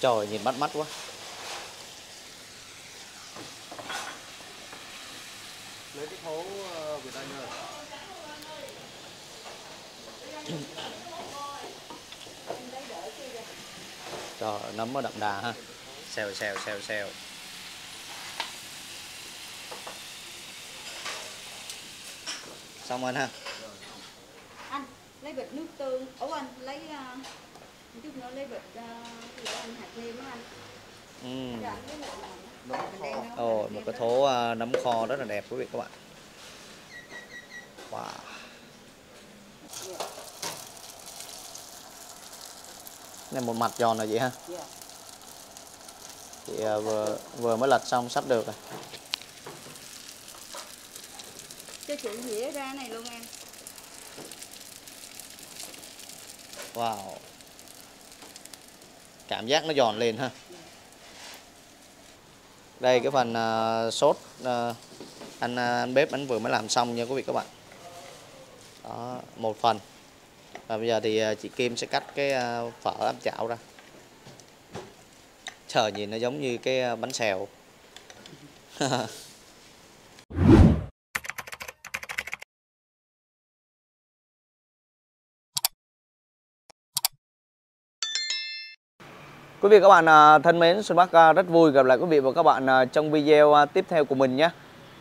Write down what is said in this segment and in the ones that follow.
Trời nhìn bắt mắt quá. Lấy cái thố ờ, Việt Anh ơi. Trời nấm nó đậm đà ha. Xèo xèo xèo xèo. Xong anh ha anh lấy bịch nước tương. Ủa anh lấy uh, chút nữa lấy uh, gì hạt nêm á anh. Ừ. Ồ, hạt một cái thố à, nấm kho rất là đẹp quý vị các bạn. Wow. Này một mặt giòn là vậy ha? Dạ. Chị à, vừa vừa mới lật xong sắp được rồi. Cho chị dĩa ra này luôn em. Wow Cảm giác nó giòn lên ha. Đây cái phần uh, sốt uh, anh à, anh bếp anh vừa mới làm xong nha quý vị các bạn. Đó, một phần. Và bây giờ thì chị Kim sẽ cắt cái uh, phở áp chảo ra. Trời nhìn nó giống như cái bánh xèo. Quý vị các bạn à, thân mến, Xuân Bắc à, rất vui gặp lại quý vị và các bạn à, trong video tiếp theo của mình nhé.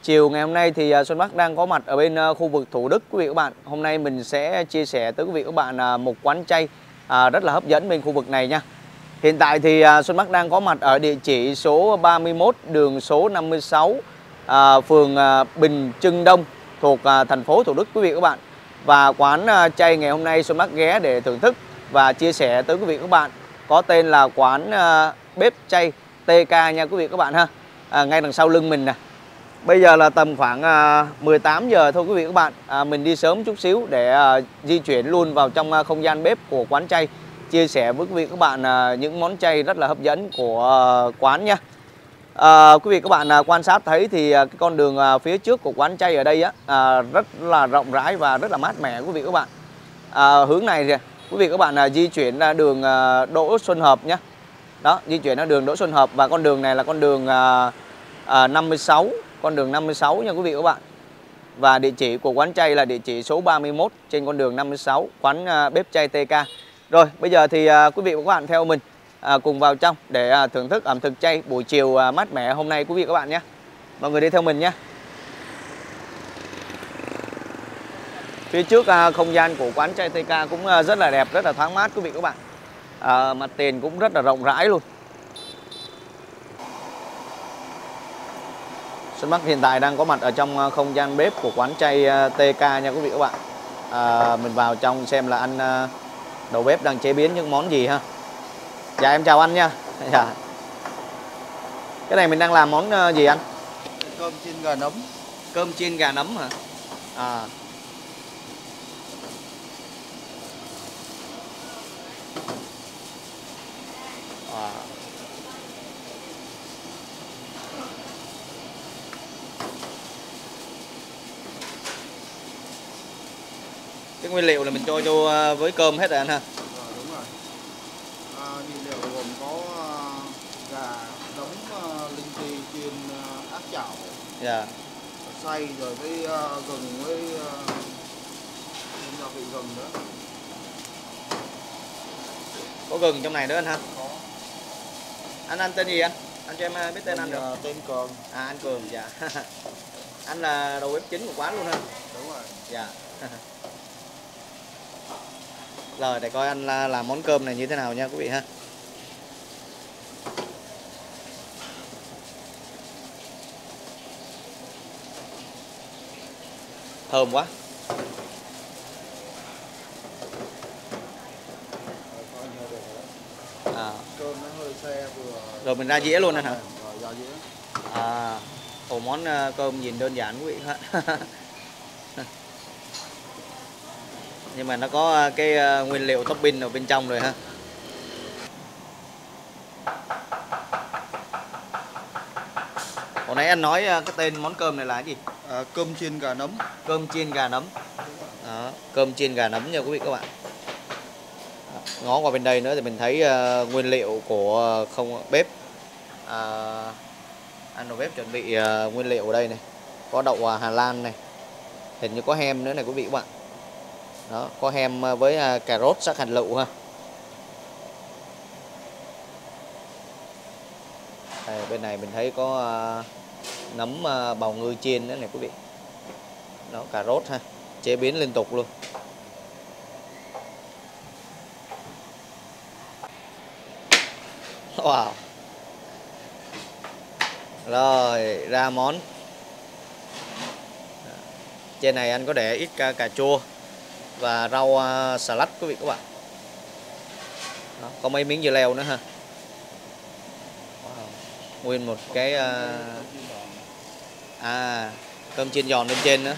Chiều ngày hôm nay thì Xuân Bắc đang có mặt ở bên khu vực Thủ Đức quý vị các bạn. Hôm nay mình sẽ chia sẻ tới quý vị các bạn một quán chay rất là hấp dẫn bên khu vực này nha. Hiện tại thì Xuân Bắc đang có mặt ở địa chỉ số 31 đường số 56 phường Bình Trưng Đông thuộc thành phố Thủ Đức quý vị các bạn. Và quán chay ngày hôm nay Xuân Bắc ghé để thưởng thức và chia sẻ tới quý vị các bạn có tên là quán à, bếp chay TK nha quý vị các bạn ha. À, ngay đằng sau lưng mình nè. Bây giờ là tầm khoảng ờ, à, 18 giờ thôi quý vị các bạn. À, mình đi sớm chút xíu để à, di chuyển luôn vào trong à, không gian bếp của quán chay chia sẻ với quý vị các bạn à, những món chay rất là hấp dẫn của à, quán nha. À, quý vị các bạn à, quan sát thấy thì à, cái con đường à, phía trước của quán chay ở đây á à, rất là rộng rãi và rất là mát mẻ quý vị các bạn. À, hướng này thì quý vị các bạn à, di chuyển ra đường à, Đỗ Xuân Hợp nhé. Đó, di chuyển ra đường Đỗ Xuân Hợp và con đường này là con đường à, à, 56, con đường 56 nha quý vị các bạn. Và địa chỉ của quán chay là địa chỉ số 31 trên con đường 56, quán à, bếp chay TK. Rồi, bây giờ thì à, quý vị và các bạn theo mình à, cùng vào trong để à, thưởng thức ẩm thực chay buổi chiều à, mát mẻ hôm nay quý vị các bạn nhé. Mọi người đi theo mình nhé. Phía trước à, không gian của quán chay TK cũng à, rất là đẹp, rất là thoáng mát quý vị các bạn. À, mặt tiền cũng rất là rộng rãi luôn. Xuân Bắc hiện tại đang có mặt ở trong à, không gian bếp của quán chay TK nha quý vị các bạn. À, mình vào trong xem là anh đầu bếp đang chế biến những món gì ha. Dạ em chào anh nha. Dạ. Cái này mình đang làm món gì anh? cơm chiên gà nấm Cơm chiên gà nấm hả? À. À. Cái nguyên liệu là mình cho vô à, với cơm hết rồi anh ha. Rồi, đúng rồi à, nguyên liệu gồm có gà à, linh ti chiên áp chảo Dạ. xay rồi với à, gừng với thêm gia vị gừng nữa Có gừng trong này nữa anh ha. Anh ăn tên gì anh? Anh cho em à, biết tên anh được. à, tên cường À anh Cường dạ. anh là đầu bếp chính của quán luôn ha. đúng rồi Dạ. Rồi để coi anh la- làm món cơm này như thế nào nha quý vị ha. Thơm quá. Rồi, coi như được rồi đó. À, cơm nó hơi xe vừa rồi mình ra dĩa luôn hả? rồi ra dĩa À, ổ món à, cơm nhìn đơn giản quý vị ha. Nhưng mà nó có à, cái à, nguyên liệu topping ở bên trong rồi ha. Hồi nãy anh nói cái tên món cơm này là cái gì? à, cơm chiên gà nấm Cơm chiên gà nấm. Đó, cơm chiên gà nấm nha quý vị các bạn. Ngó qua bên đây nữa thì mình thấy ờ, nguyên liệu của không bếp à, ăn đầu bếp chuẩn bị ờ, nguyên liệu ở đây này có đậu à, Hà Lan này hình như có hem nữa này quý vị các bạn. Đó có hem à, với à, cà rốt sắc hành lựu ha. Đây, bên này mình thấy có à, nấm à, bào ngư chiên nữa này quý vị. Đó cà rốt ha chế biến liên tục luôn. Wow rồi ra món. Trên này anh có để ít cà, cà chua và rau uh, xà lách quý vị các bạn. Đó, có mấy miếng dưa leo nữa ha. Wow. nguyên một cái uh, à cơm chiên giòn lên trên nữa.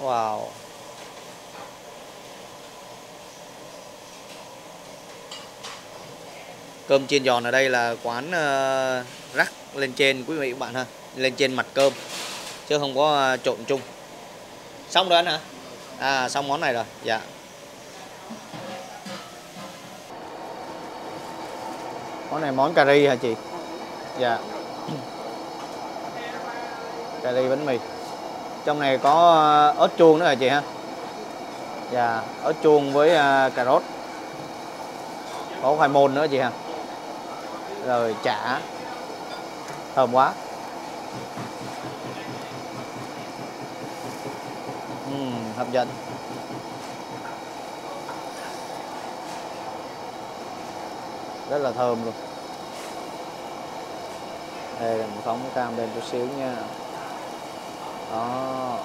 Wow. Cơm chiên giòn ở đây là quán uh, rắc lên trên quý vị các bạn ha. Lên trên mặt cơm chứ không có ờ, trộn chung. Xong rồi anh hả? À xong món này rồi dạ. Món này món cà ri hả chị? Dạ. Cà ri bánh mì. Trong này có ờ, ớt chuông nữa hả chị ha? Dạ ớt chuông với cà rốt. Có khoai môn nữa chị ha? Rồi chả. Thơm quá. Uhm, hấp dẫn. Rất là thơm luôn. Đây mình phóng cam lên chút xíu nha. Đó.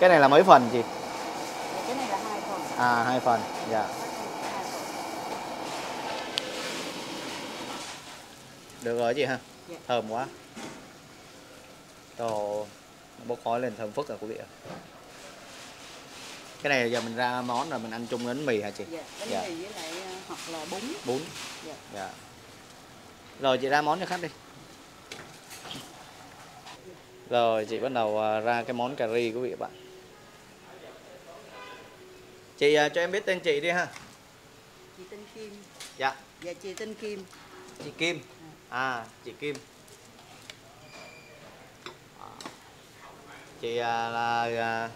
Cái này là mấy phần chị? Cái này là hai phần. À hai phần dạ. hai được rồi chị ha. Dạ. thơm quá. Đồ bốc khói lên thơm phức rồi quý vị ạ. Cái này giờ mình ra món rồi mình ăn chung bánh mì hả chị? Dạ bánh Dạ. mì với lại ờ, hoặc là bún. Bún. Dạ. dạ. Rồi chị ra món cho khách đi. Rồi chị bắt đầu à, ra cái món cà ri quý vị bạn. Chị à, cho em biết tên chị đi ha. Chị tên Kim. Dạ. Dạ chị tên Kim. Chị Kim à chị Kim. À, chị à, là à,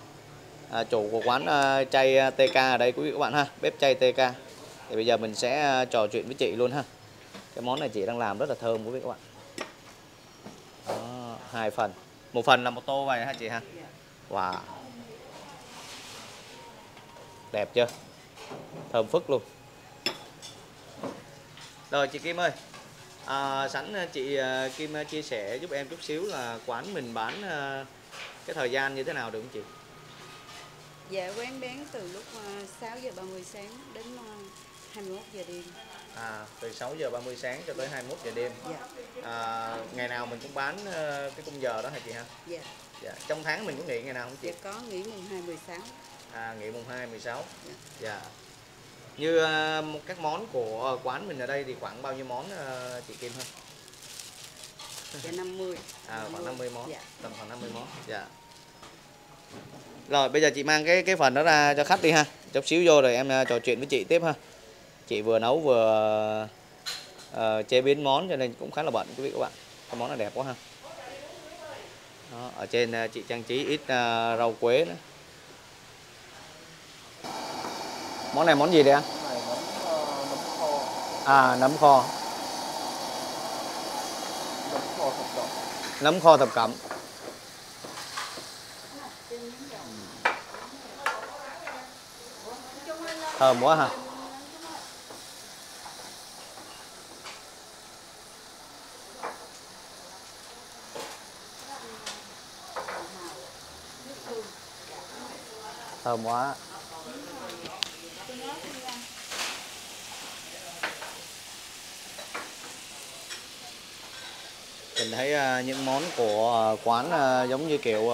à, chủ của quán à, chay à, TK ở đây quý vị các bạn ha bếp chay TK thì bây giờ mình sẽ à, trò chuyện với chị luôn ha. Cái món này chị đang làm rất là thơm quý vị các bạn. Đó, hai phần. Một phần là một tô vậy ha chị ha? Wow. Đẹp chưa? Thơm phức luôn. Rồi chị Kim ơi à, sẵn à, chị à, Kim à, chia sẻ giúp em chút xíu là quán mình bán cái thời gian như thế nào được không chị? Dạ quán bán từ lúc ờ, 6 giờ 30 sáng đến ờ, 21 giờ đêm. À, từ 6 giờ 30 sáng cho tới 21 giờ đêm. Dạ. À, ngày nào mình cũng bán cái khung giờ đó hả chị ha? Dạ. Dạ. trong tháng mình có nghỉ ngày nào không chị? Dạ có nghỉ mùng 2 16 à, nghỉ mùng 2 16 Dạ. dạ như một các món của quán mình ở đây thì khoảng bao nhiêu món à, chị Kim ha dạ 50 À, khoảng 50 món. dạ Tầm khoảng 50 món. Dạ. Rồi bây giờ chị mang cái cái phần đó ra cho khách đi ha. Chút xíu vô rồi em trò chuyện với chị tiếp ha. Chị vừa nấu vừa ờ, chế biến món cho nên cũng khá là bận quý vị các bạn. Cái món này đẹp quá ha. Đó, ở trên à, chị trang trí ít à, rau quế nữa. Món này món gì đây anh? À nấm kho, nấm kho thập cẩm nấm kho thập cẩm. Thơm quá ha. Thơm quá. Mình thấy à, những món của à, quán à, giống như kiểu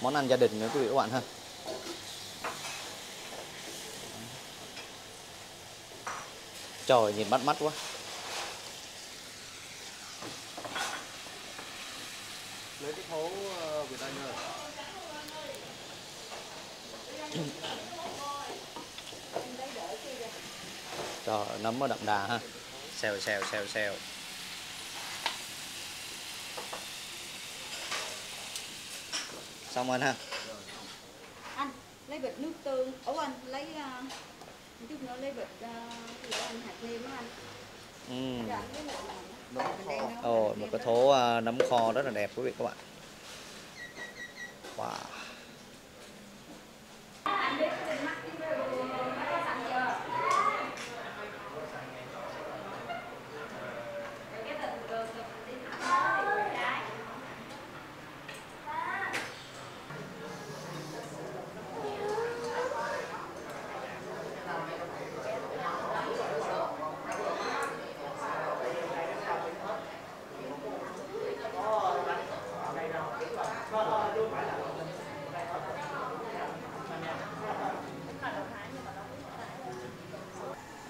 món ăn gia đình nữa quý vị các bạn ha. Trời nhìn bắt mắt quá. lấy cái thố Việt Anh ơi Trời nấm nó đậm đà ha. Xèo xèo xèo xèo. Xong anh ha. anh lấy bịch nước tương ủa anh lấy uh, chút nữa lấy bịch uh, gì đó anh hạt nêm á anh Ừ. Nó Ồ, một cái đó. thố à, nấm kho rất là đẹp quý vị các bạn.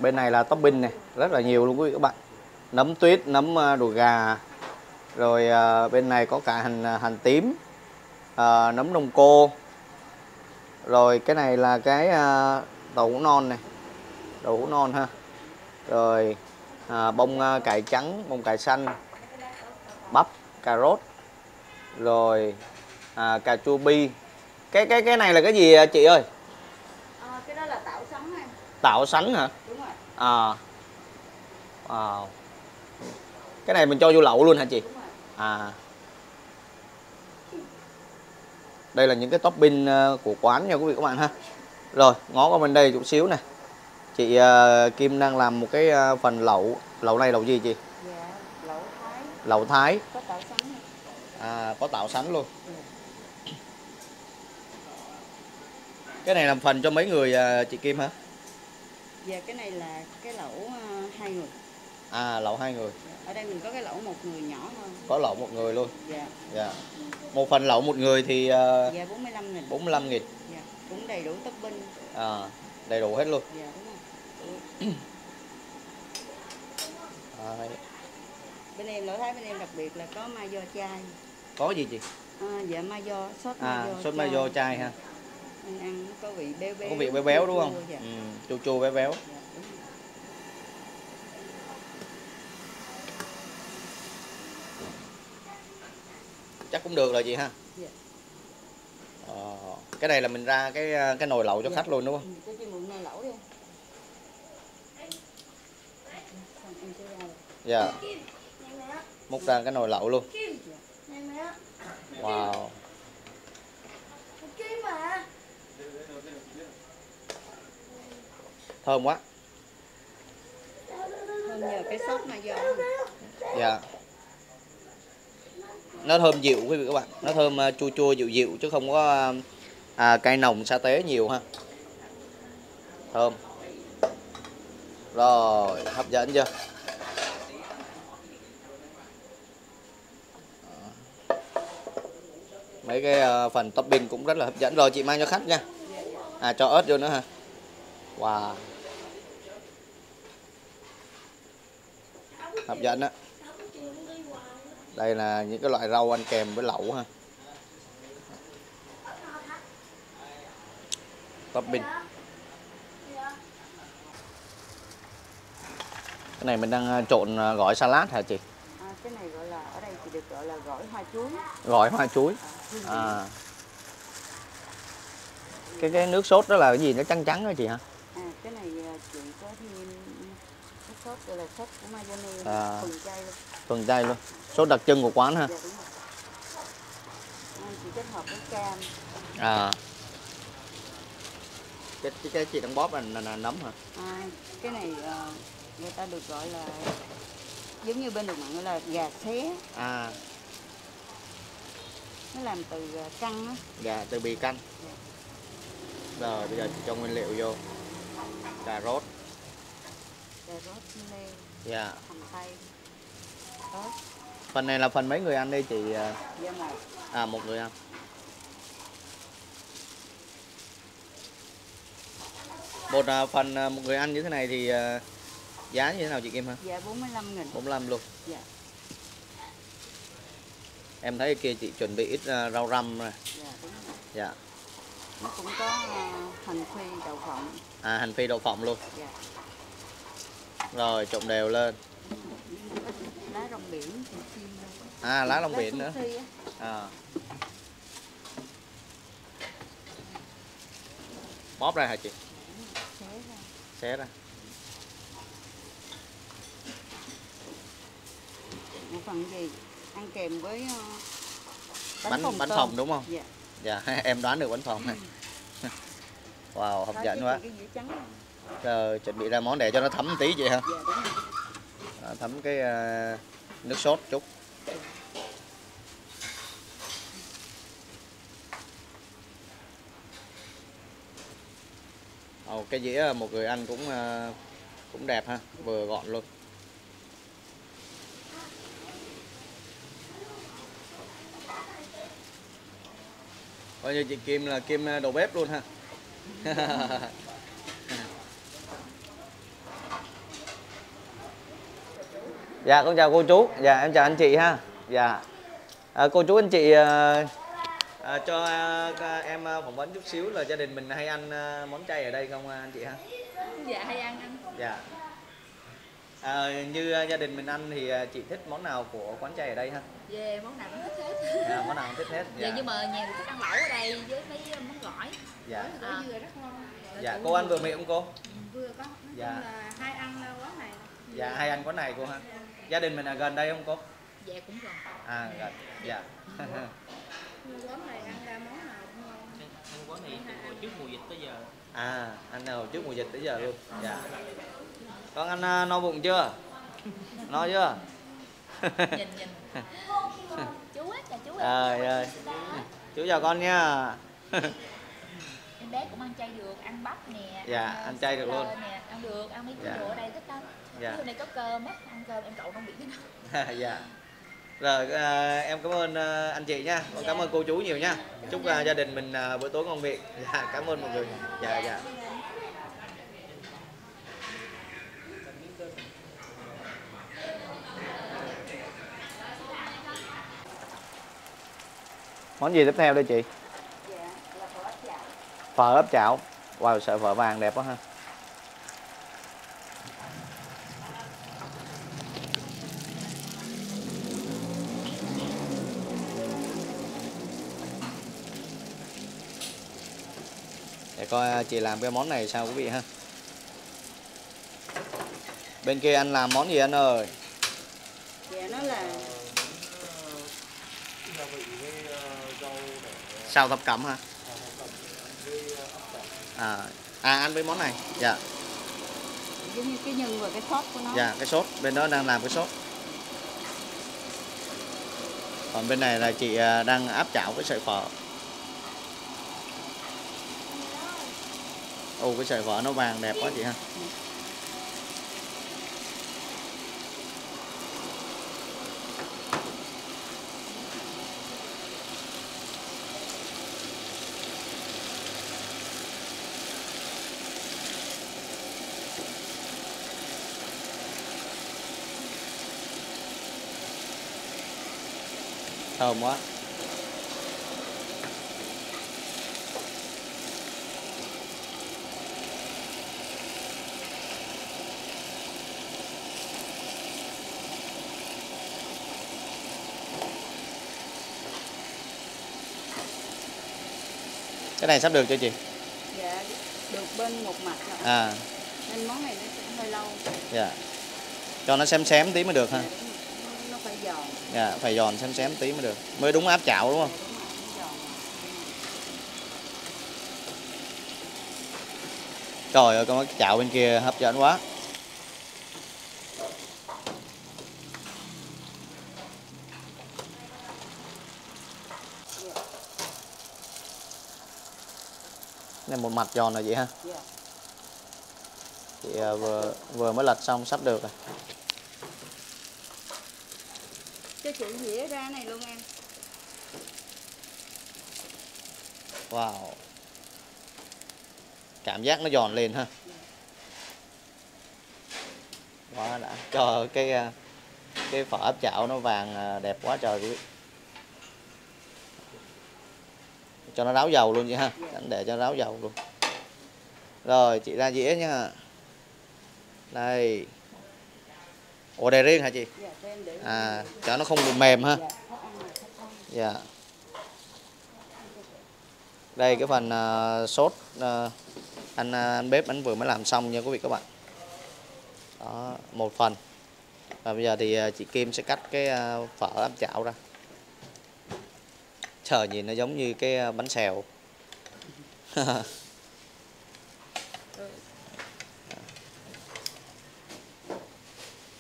Bên này là topping này, rất là nhiều luôn quý vị các bạn. Nấm tuyết, nấm à, đùi gà. Rồi ờ, bên này có cả hành ờ, hành tím, à, nấm đông cô. Rồi cái này là cái à, đậu hũ non này. Đậu hũ non ha. Rồi à, bông à, cải trắng, bông cải xanh, bắp, cà rốt. Rồi à, cà chua bi. Cái cái cái này là cái gì chị ơi? Tạo sánh hả? đúng rồi À. Wow. Cái này mình cho vô lẩu luôn hả chị? À. Đây là những cái topping ờ, của quán nha quý vị các bạn ha. Rồi, ngó qua bên đây chút xíu nè. Chị ờ, Kim đang làm một cái ờ, phần lẩu. Lẩu này lẩu gì chị? dạ lẩu thái Lẩu Thái. có sống này. À, có tạo sánh luôn. Cái này làm phần cho mấy người ờ, chị Kim hả? dạ cái này là cái lẩu ờ, hai người À, lẩu hai người. Dạ. ở đây mình có cái lẩu một người nhỏ hơn Có lẩu một người luôn. dạ Dạ. Một phần lẩu một người thì ờ, dạ 45 nghìn 45 nghìn. dạ cũng đầy đủ topping À, đầy đủ hết luôn. dạ đúng rồi bên em lẩu thái bên em đặc biệt là có mayo chai Có gì chị? à, dạ mayo sốt À, mayo sốt mayo chai ha. Anh ăn có vị béo béo Có vị béo béo đúng không? dạ. Ừ, chua chua béo béo. Dạ. Chắc cũng được rồi chị ha. Dạ. Ờ, cái này là mình ra cái cái nồi lẩu cho Dạ. khách luôn đúng không? Ừ, nồi lẩu đi rồi. Dạ. Múc ra cái nồi lẩu luôn. Dạ. Wow. Thơm quá. Hơn nhờ cái sốt mayo Dạ. Nó thơm dịu quý vị các bạn. Nó thơm ờ, chua chua dịu dịu chứ không có ờ, à, cay nồng sa tế nhiều ha. Thơm. Rồi, hấp dẫn chưa? Mấy cái ờ, phần topping cũng rất là hấp dẫn. Rồi chị mang cho khách nha. À cho ớt vô nữa hả? Wow. Hấp dẫn á. Đây là những cái loại rau ăn kèm với lẩu ha. Topping. Cái này mình đang ờ, trộn ờ, gỏi salad hả chị? à, cái này gọi là ở đây thì được gọi là gỏi hoa chuối Gỏi hoa chuối. à. À. Cái cái nước sốt đó là cái gì nó trắng trắng đó chị hả? à cái này à, chị có thêm gọi là sốt của mayonnaise À. thuần chay luôn chay luôn. Sốt đặc trưng của quán ha. dạ đúng rồi chị kết hợp với cam À. Cái cái, cái chị đang bóp là, là, là nấm hả? à, cái này à, người ta được gọi là giống như bên đường mặn gọi là gà xé À, nó làm từ à, căng á gà từ bì canh. Rồi bây giờ chị cho nguyên liệu vô. Cà rốt. Cà rốt Dạ. hành tây ớt Phần này là phần mấy người ăn đây chị? à? da một À một người ăn. Một à, phần à, một người ăn như thế này thì giá như thế nào chị Kim hả? dạ 45 nghìn 45 luôn. dạ Em thấy kia chị chuẩn bị ít rau răm này. dạ đúng rồi Dạ. nó cũng có à, hành phi đậu phộng À hành phi đậu phộng luôn. dạ Rồi trộn đều lên. lá rong biển thì chiên luôn À lá long Lá biển nữa. À. Bóp ra hả chị? xé ra Xé ra. một phần gì ăn kèm với ờ, Bánh bánh tôm. phồng đúng không? dạ Dạ em đoán được bánh phồng này. Wow hấp dẫn quá còn. Giờ chuẩn bị ra món để cho nó thấm tí vậy ha. dạ à, thấm cái uh, nước sốt chút. Ồ, cái dĩa một người ăn cũng uh, cũng đẹp ha, vừa gọn luôn. Coi như chị Kim là Kim đầu bếp luôn ha. Dạ con chào cô chú, dạ em chào anh chị ha. Dạ. À, cô chú anh chị à, à, cho à, em phỏng vấn chút xíu là gia đình mình hay ăn à, món chay ở đây không anh chị ha? dạ hay ăn anh Dạ. À, như gia đình mình ăn thì chị thích món nào của quán chay ở đây ha? về món nào cũng thích hết Dạ, món nào cũng thích hết. dạ. Dạ. nhưng mà nhà thích ăn lẩu ở đây với mấy món gỏi Dạ. à, dừa rất ngon Dạ, cô ăn vừa miệng không cô? vừa có Dạ. hai ăn quán này Dạ, hay ăn quán này cô ha. Gia đình mình ở gần đây không cô? dạ cũng gần À, gần. Dạ. quán này ăn ra món nào cũng ngon ăn quán này từ hồi trước mùa dịch tới giờ À, ăn hồi trước mùa dịch tới giờ luôn. Dạ. Con ăn à, no bụng chưa? No chưa? nhìn nhìn chú chào chú Trời ơi. Chú chào con nha. em bé cũng ăn chay được ăn bắp nè Dạ, ờ, ăn chay được luôn. nè ăn được ăn mấy cái Dạ. đồ ở đây thích lắm Dạ. ví dụ này có cơm á ăn cơm em trộn trong biển cái đó dạ. Rồi à, em cảm ơn à, anh chị nha. Con cảm ơn cô chú nhiều nha. Chúc à, gia đình mình à, bữa tối ngon miệng. Dạ, cảm ơn mọi người. Dạ dạ. Món gì tiếp theo đây chị? dạ là phở áp chảo Phở ấp chảo. Wow, sợi phở vàng đẹp quá ha. Coi à, chị làm cái món này sao quý vị ha. Bên kia anh làm món gì anh ơi? dạ nó là Xào thập cẩm hả? À, à ăn với món này. Dạ, giống như cái nhân và cái sốt của nó dạ cái sốt bên đó đang làm cái sốt. Còn bên này là chị à, đang áp chảo cái sợi phở. Ồ cái sợi vỏ nó vàng đẹp quá chị ha. Thơm quá. Cái này sắp được chưa chị? dạ được bên một mặt rồi À, nên món này nó sẽ hơi lâu dạ. Cho nó xém xém tí mới được ha. Dạ, nó, phải giòn Dạ, phải giòn xém xém tí mới được. Mới đúng áp chảo đúng không? đúng rồi nó giòn Trời ơi, con chảo bên kia hấp dẫn quá. Này một mặt giòn là vậy ha. dạ Chị à, vừa vừa mới lật xong sắp được rồi. cho chị dĩa ra này luôn em Wow. Cảm giác nó giòn lên ha. Quá đã. Cho cái à, cái phở áp chảo nó vàng à, đẹp quá trời quý vị. cho nó ráo dầu luôn chị ha Đánh để cho ráo dầu luôn. Rồi chị ra dĩa nha. Đây. Ủa để riêng hả chị? Dạ à cho nó không bị mềm ha. Dạ dạ. Đây cái phần à, sốt à, anh à, anh bếp anh vừa mới làm xong nha quý vị các bạn. Đó một phần. Và bây giờ thì à, chị Kim sẽ cắt cái à, phở áp chảo ra. Chờ nhìn nó giống như cái bánh xèo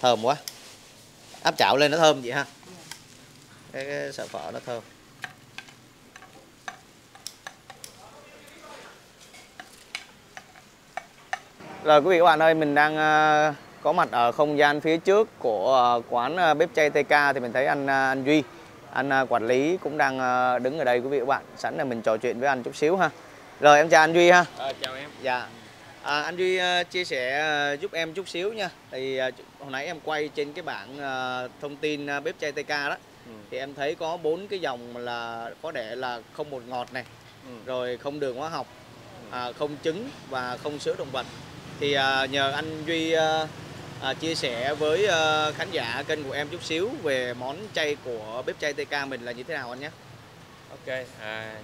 thơm quá áp chảo lên nó thơm vậy ha cái, cái sợi phở nó thơm Rồi quý vị các bạn ơi, mình đang ờ, có mặt ở không gian phía trước của ờ, quán ờ, bếp chay TK thì mình thấy anh anh Duy, anh quản lý cũng đang đứng ở đây quý vị các bạn. Sẵn là mình trò chuyện với anh chút xíu ha. Rồi em chào anh Duy ha. Ờ, chào em. Dạ. À, anh Duy ờ, chia sẻ ờ, giúp em chút xíu nha. Thì ờ, hồi nãy em quay trên cái bảng ờ, thông tin ờ, bếp chay TK đó Ừ. thì em thấy có bốn cái dòng là có để là không bột ngọt này, Ừ. rồi không đường hóa học, à, không trứng và không sữa động vật. Thì à, nhờ anh Duy à, à, chia sẻ với à, khán giả kênh của em chút xíu về món chay của bếp chay TK mình là như thế nào anh nhé. Ok, à, à,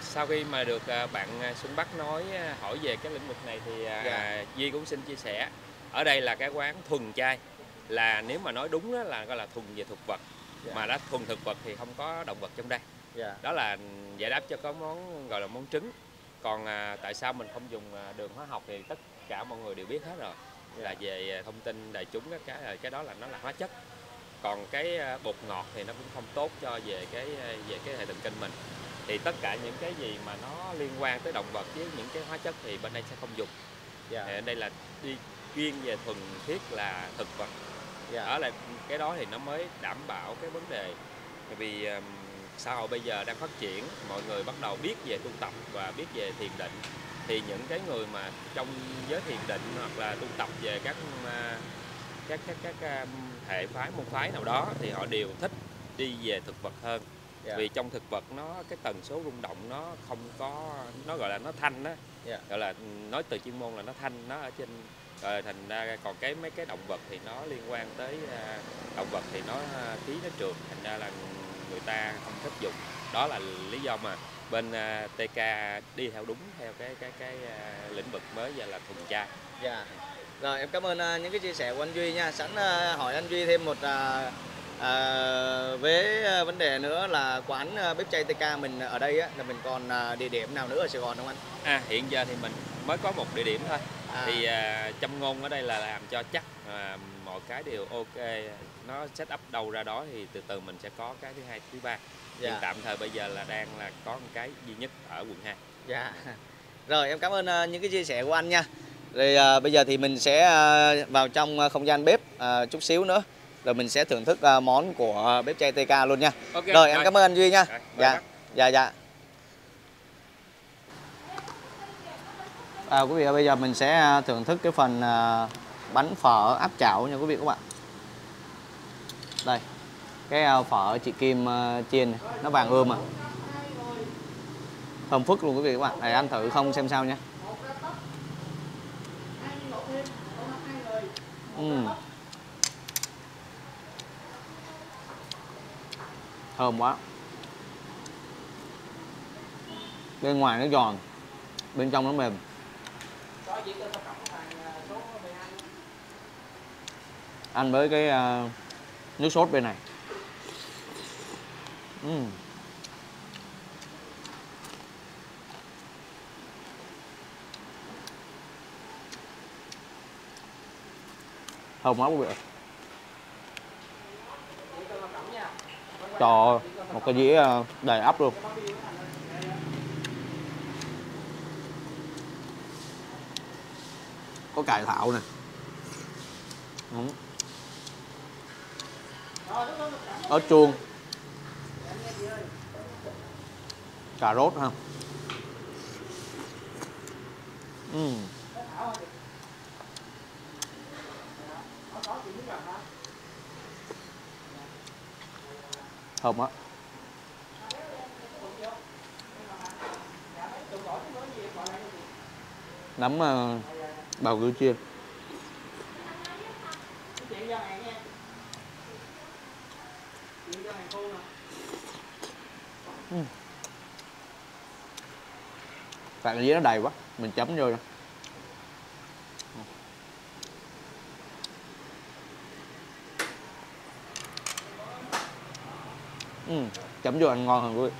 sau khi mà được à, bạn à, Xuân Bắc nói hỏi về cái lĩnh vực này thì Dạ. Duy cũng xin chia sẻ. Ở đây là cái quán thuần chay, là nếu mà nói đúng đó là gọi là thuần về thực vật, Dạ. mà đã thuần thực vật thì không có động vật trong đây. Dạ. Đó là giải đáp cho có món gọi là món trứng. Còn à, tại sao mình không dùng đường hóa học thì tất cả mọi người đều biết hết rồi. Là về thông tin đại chúng các cái cái đó là nó là hóa chất. Còn cái bột ngọt thì nó cũng không tốt cho về cái về cái hệ thần kinh mình. Thì tất cả những cái gì mà nó liên quan tới động vật với những cái hóa chất thì bên đây sẽ không dùng. Dạ. Thì đây là đi chuyên về thuần thiết là thực vật Dạ. đó là cái đó thì nó mới đảm bảo cái vấn đề tại vì um, xã hội bây giờ đang phát triển mọi người bắt đầu biết về tu tập và biết về thiền định thì những cái người mà trong giới thiền định hoặc là tu tập về các uh, các các các um, hệ phái môn phái nào đó thì họ đều thích đi về thực vật hơn Dạ. vì trong thực vật nó cái tần số rung động nó không có nó gọi là nó thanh á Dạ. gọi là nói từ chuyên môn là nó thanh nó ở trên rồi thành ra còn cái mấy cái động vật thì nó liên quan tới à, động vật thì nó à, khí nó trượt thành ra là người ta không thích dùng đó là lý do mà bên à, TK đi theo đúng theo cái cái cái lĩnh vực mới giờ là thuần chay Dạ. Rồi em cảm ơn những cái chia sẻ của anh Duy nha. Sẵn hỏi anh Duy thêm một à, với à, vấn đề nữa là quán à, bếp chay TK mình ở đây á là mình còn à, địa điểm nào nữa ở Sài Gòn không anh? à hiện giờ thì mình mới có một địa điểm thôi À, thì à, châm ngôn ở đây là làm cho chắc à, mọi cái đều ok nó set up đâu ra đó thì từ từ mình sẽ có cái thứ hai thứ ba nhưng dạ. tạm thời bây giờ là đang là có một cái duy nhất ở quận 2 Dạ. Rồi em cảm ơn những cái chia sẻ của anh nha. Rồi à, bây giờ thì mình sẽ vào trong không gian bếp à, chút xíu nữa. Rồi mình sẽ thưởng thức à, món của bếp chay TK luôn nha. ok Rồi em cảm ơn anh Duy nha. Rồi, Dạ. bác. Dạ dạ. À, quý vị ơi, bây giờ mình sẽ à, thưởng thức cái phần à, bánh phở áp chảo nha quý vị các bạn. Đây. Cái phở chị Kim chiên này, nó vàng ươm à. Thơm phức luôn quý vị các bạn. Này ăn thử không xem sao nha. Ừm. Thơm quá. Bên ngoài nó giòn, bên trong nó mềm. Ăn với cái uh, nước sốt bên này. uhm. Thơm quá quý vị. Cho một cái dĩa ờ, đầy ắp luôn. Có cải thảo nè. Ớt chuông. Cà rốt ha. Ừ. thơm á. Nấm uh, ờ, bào ngư chiên. Ừ. Tại uhm. dưới nó đầy quá Mình chấm vô rồi ừ, chấm vô ăn ngon hơn quý vị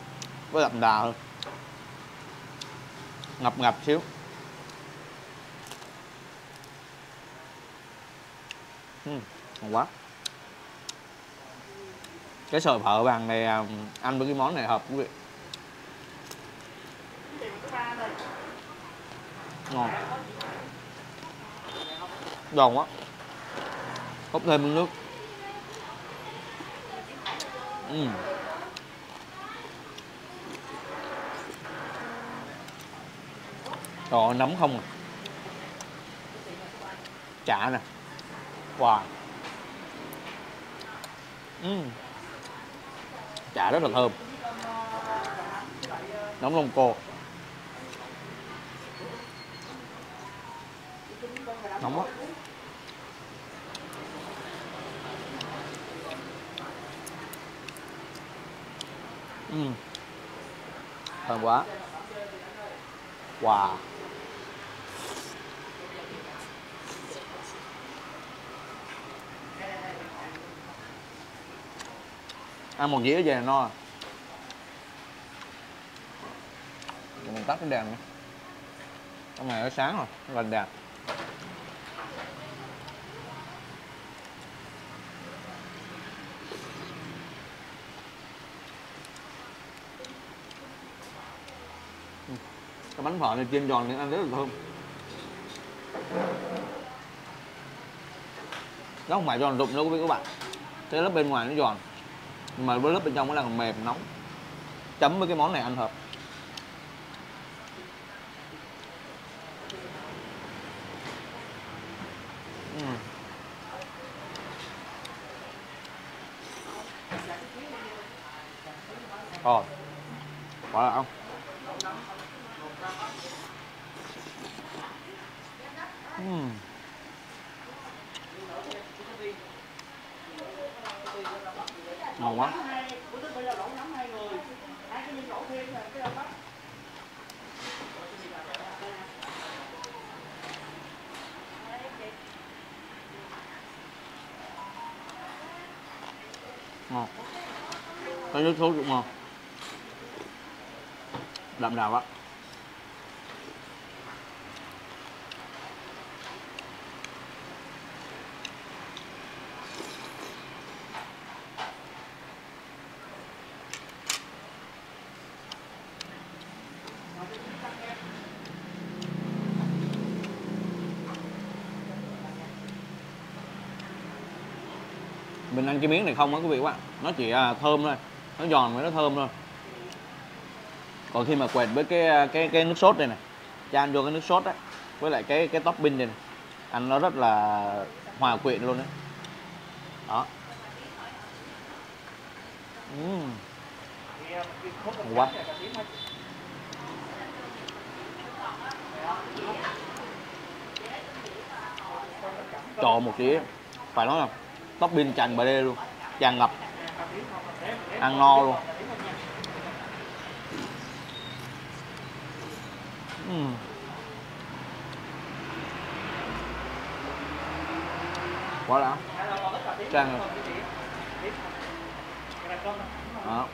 với đậm đà hơn. Ngập ngập xíu. Ừ, ngon quá. Cái sợi phở vàng này à, ăn với cái món này hợp quý vị. Ngon. Giòn quá. Hút thêm nước. Ừ. Trời nấm không à? Chả nè. Wow. Uhm. Chả rất là thơm. Nấm lông cô Nóng quá. Ừ. Thơm quá. Wow. Ăn một dĩa về là no à. Mình tắt cái đèn nữa Trong này nó sáng rồi, nó lành đèn cái bánh phở này chiên giòn thì ăn rất là thơm. Nó không phải giòn rụng đâu quý vị các bạn. Cái lớp bên ngoài nó giòn mà với lớp bên trong nó là mềm nóng chấm với cái món này ăn hợp Ừm. Rồi, quá là không? Ừm. Ngon quá. Ngon. Cái nước sốt cũng ngon. Đậm đà quá. mình ăn cái miếng này không á quý vị quá nó chỉ à, thơm thôi nó giòn với nó thơm thôi. Còn khi mà quẹt với cái à, cái cái nước sốt này này chan vô cái nước sốt á với lại cái cái topping này, này ăn nó rất là hòa quyện luôn đấy đó. Uhm. Ngon quá. Trời một đĩa phải nói là topping tràn bà đê luôn tràn ngập ăn no luôn. Uhm. quá đã. Trang rồi đó.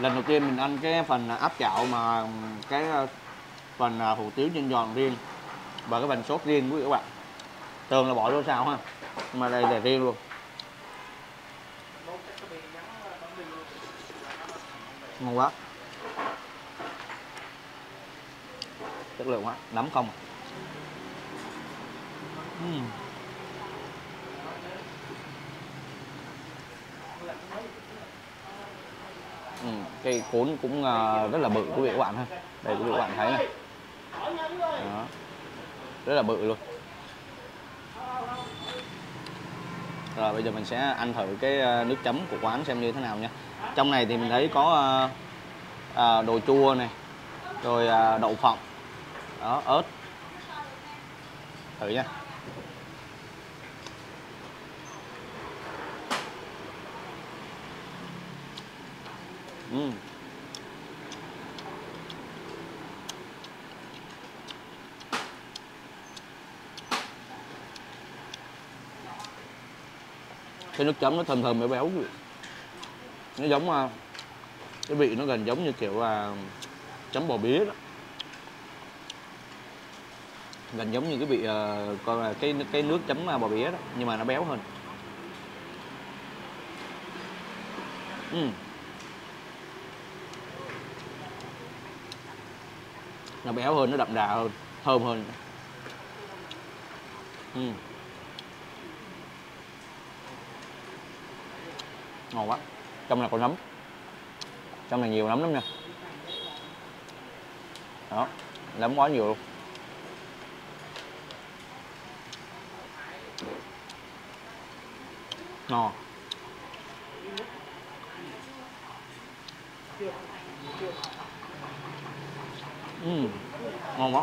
Lần đầu tiên mình ăn cái phần áp chảo mà cái phần à, hủ tiếu nhân giòn riêng và cái phần sốt riêng quý vị các bạn. Thường là bỏ vô sao ha mà đây là riêng luôn. Ngon quá. Chất lượng quá nấm không uhm. Ừ, cây cuốn cũng uh, rất là bự quý vị các bạn ha. Đây quý vị các bạn thấy này. Đó. rất là bự luôn. Rồi bây giờ mình sẽ ăn thử cái ờ, nước chấm của quán xem như thế nào nha. Trong này thì mình thấy có ờ, ờ đồ chua này rồi ờ, đậu phộng. Đó ớt. Thử nha. Ừm. Cái nước chấm nó thơm thơm, béo béo nó giống à, cái vị nó gần giống như kiểu là chấm bò bía đó gần giống như cái vị à, coi là cái cái nước chấm à, bò bía đó, nhưng mà nó béo hơn Ừm. nó béo hơn, nó đậm đà hơn, thơm hơn Ừm. Ngon quá. Trong này có nấm. Trong này nhiều nấm lắm nha. Đó nấm quá nhiều luôn. Ngon. Ừm, ngon quá.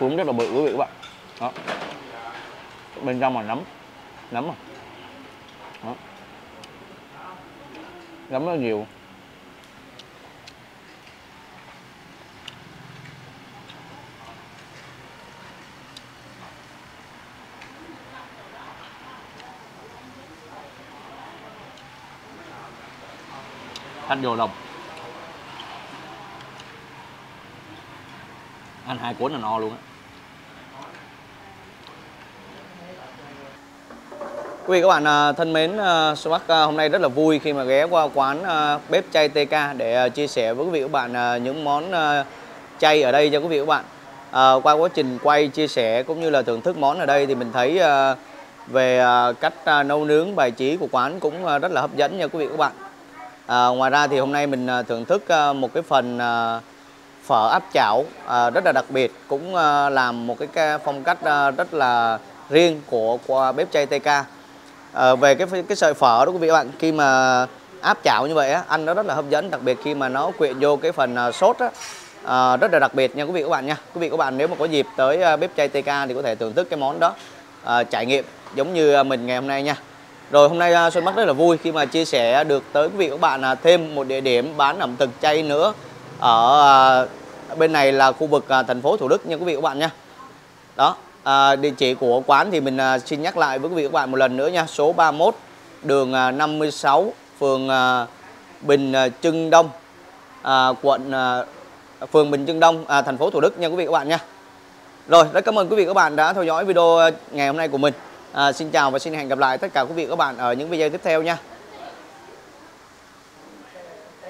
Cuốn rất là bự quý vị các bạn. Đó. Bên trong là nấm nấm à. Đó. Nấm rất nhiều. Thanh vô lòng. Ăn hai cuốn là no luôn á. Quý vị các bạn à, thân mến, à, à, hôm nay rất là vui khi mà ghé qua quán à, bếp chay TK để chia sẻ với quý vị các bạn những món chay ở đây cho quý vị các bạn. À, qua quá trình quay chia sẻ cũng như là thưởng thức món ở đây thì mình thấy về cách nấu nướng bài trí của quán cũng rất là hấp dẫn nha quý vị các bạn. À, ngoài ra thì hôm nay mình thưởng thức một cái phần phở áp chảo rất là đặc biệt cũng làm một cái phong cách rất là riêng của, của bếp chay TK à, về cái cái sợi phở đó quý vị các bạn khi mà áp chảo như vậy á ăn nó rất là hấp dẫn đặc biệt khi mà nó quyện vô cái phần à, sốt á. À, rất là đặc biệt nha quý vị các bạn nha. Quý vị các bạn nếu mà có dịp tới à, bếp chay TK thì có thể thưởng thức cái món đó à, trải nghiệm giống như à, mình ngày hôm nay nha. Rồi hôm nay à, Xuân Bắc rất là vui khi mà chia sẻ được tới quý vị các bạn à, thêm một địa điểm bán ẩm thực chay nữa ở bên này là khu vực thành phố Thủ Đức nha quý vị các bạn nha. Đó, à, địa chỉ của quán thì mình à, xin nhắc lại với quý vị các bạn một lần nữa nha, số 31 đường à, 56 phường à, Bình à, Trưng Đông à, quận à, phường Bình Trưng Đông à, thành phố Thủ Đức nha quý vị các bạn nha. Rồi, rất cảm ơn quý vị các bạn đã theo dõi video à, ngày hôm nay của mình. À, xin chào và xin hẹn gặp lại tất cả quý vị các bạn ở những video tiếp theo nha.